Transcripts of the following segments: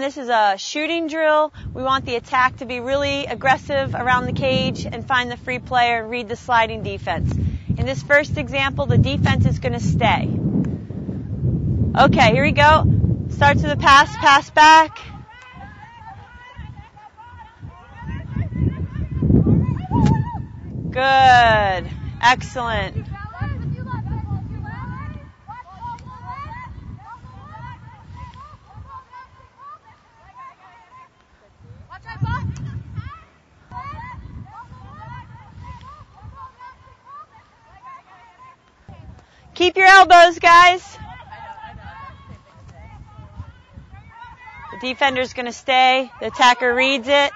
This is a shooting drill. We want the attack to be really aggressive around the cage and find the free player and read the sliding defense. In this first example, the defense is going to stay. Okay, here we go. Starts with a pass, pass back. Good. Excellent. Keep your elbows, guys. The defender's going to stay. The attacker reads it.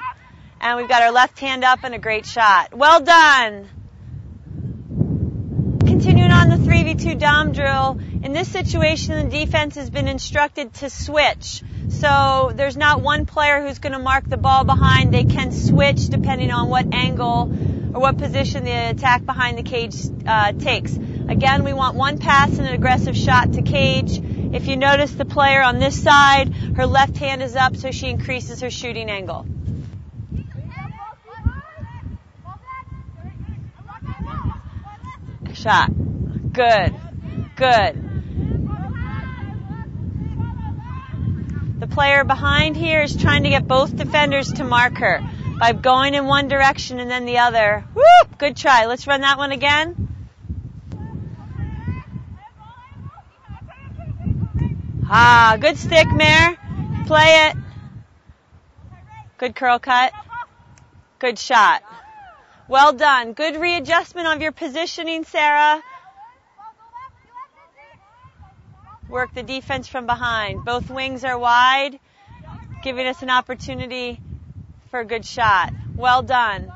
And we've got our left hand up and a great shot. Well done. Continuing on the 3v2 dom drill. In this situation, the defense has been instructed to switch. So there's not one player who's going to mark the ball behind. They can switch depending on what angle or what position the attack behind the cage uh, takes. Again, we want one pass and an aggressive shot to cage. If you notice the player on this side, her left hand is up so she increases her shooting angle. Shot. Good. Good. The player behind here is trying to get both defenders to mark her by going in one direction and then the other. Whoop! Good try. Let's run that one again. Ah, good stick, Mare. Play it. Good curl cut. Good shot. Well done. Good readjustment of your positioning, Sarah. Work the defense from behind. Both wings are wide, giving us an opportunity for a good shot. Well done.